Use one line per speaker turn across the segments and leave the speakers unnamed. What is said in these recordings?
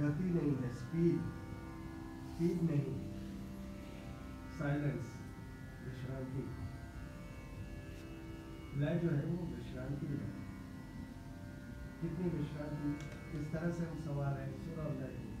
गति नहीं है स्पीड स्पीड नहीं साइलेंस विश्रांति। लय जो है वो विश्रांति है। कितनी विश्रांति? किस तरह से हम सवार हैं? सुर और लय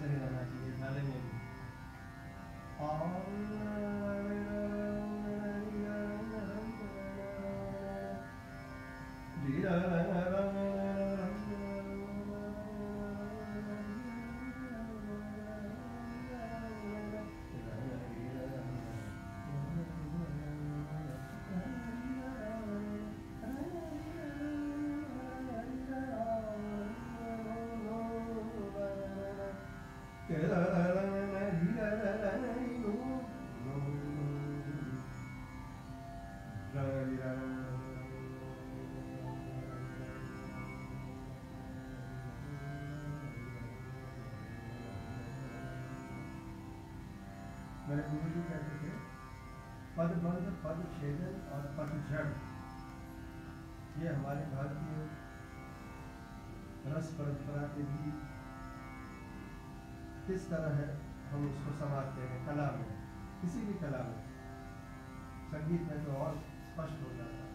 सही रहना चाहिए थाले में भी पद छेदन और पदजड़ ये हमारे भारतीय रस परंपरा के भी किस तरह है, हम उसको समाजते हैं, कला में, किसी भी कला में। संगीत में तो और स्पष्ट हो जाता है।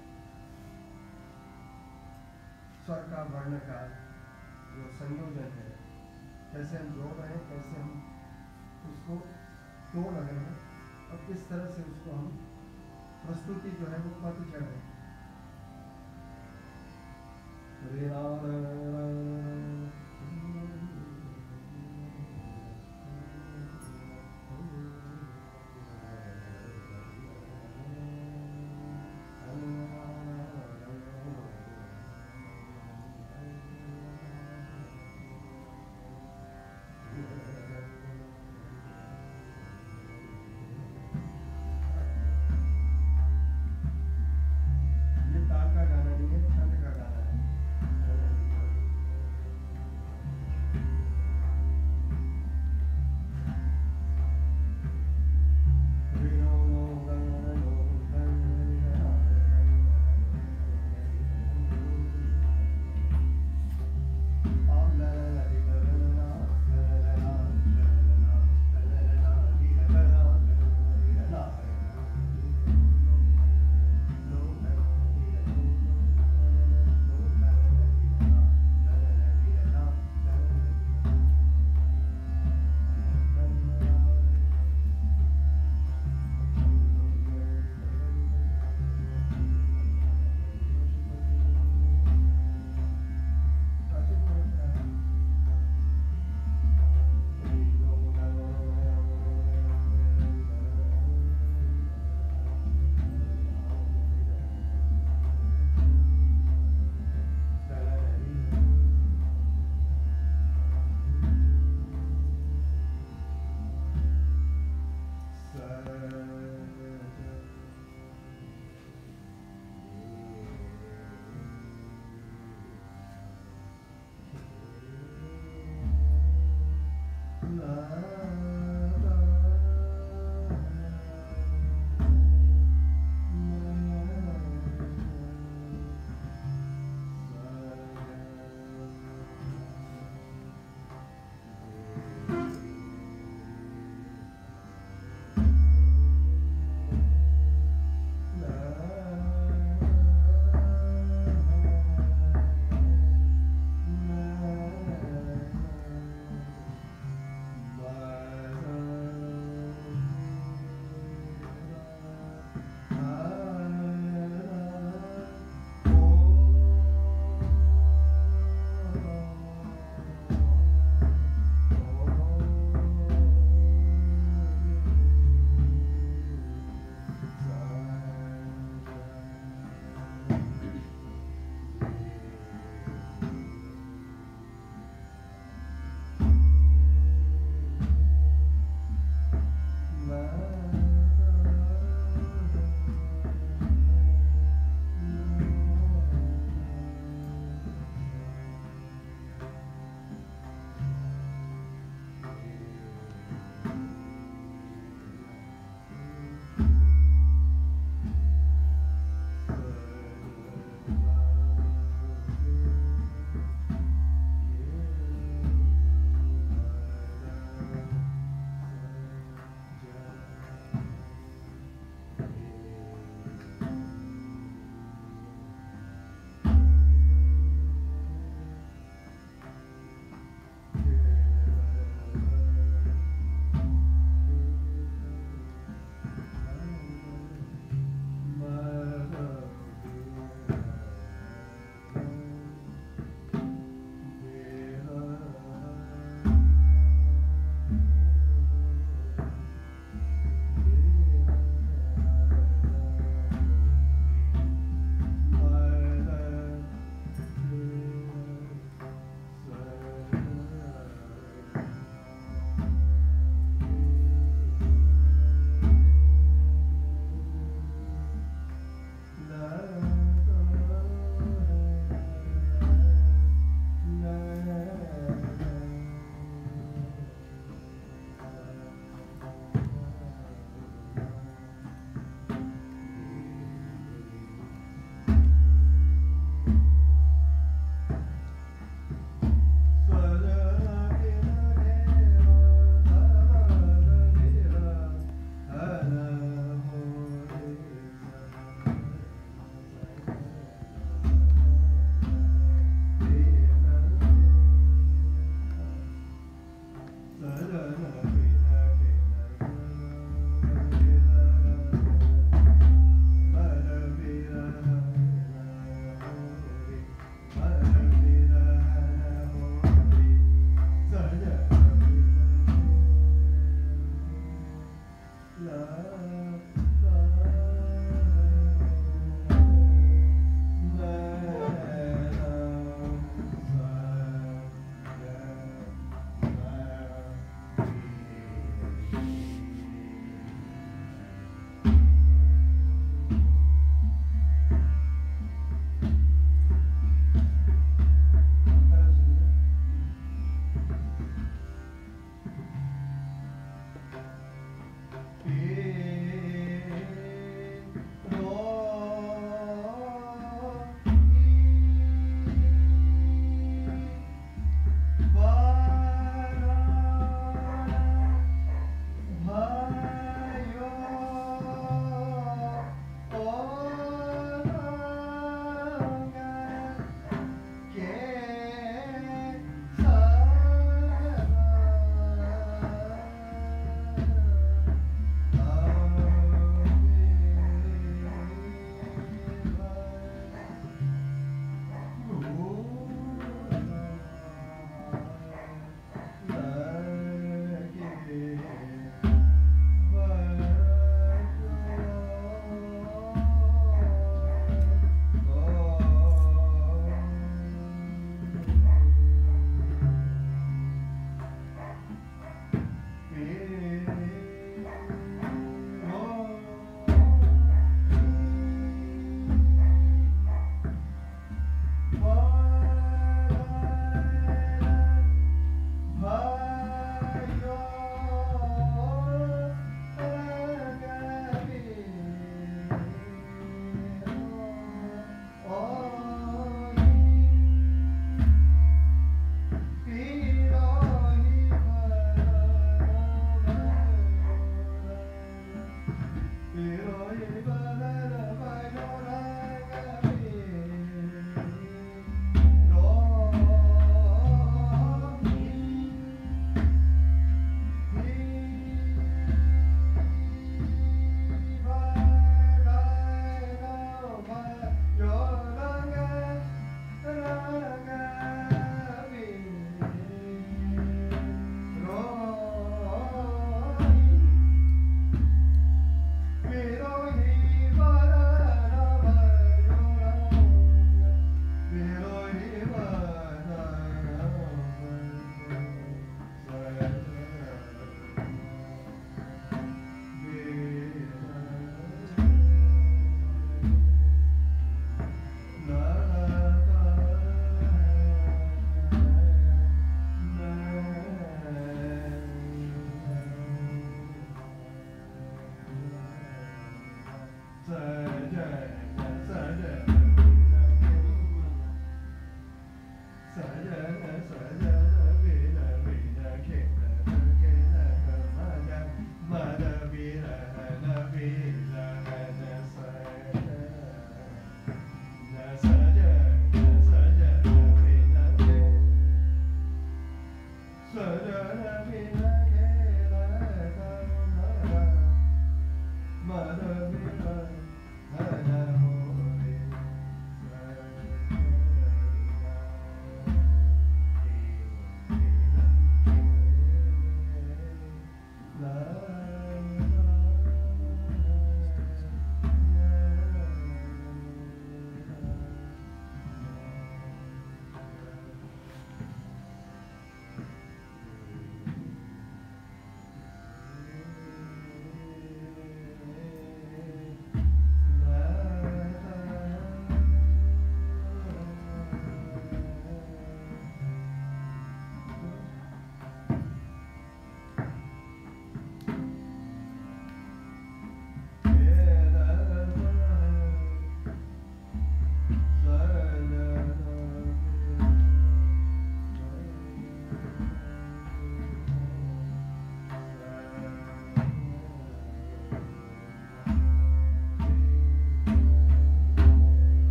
स्वर का वर्ण का जो संयोजन है, कैसे हम जोड़ रहे हैं, कैसे हम उसको तोड़ रहे हैं, और किस तरह से उसको हम प्रस्तुति जो है वो पद चढ़ है Hello.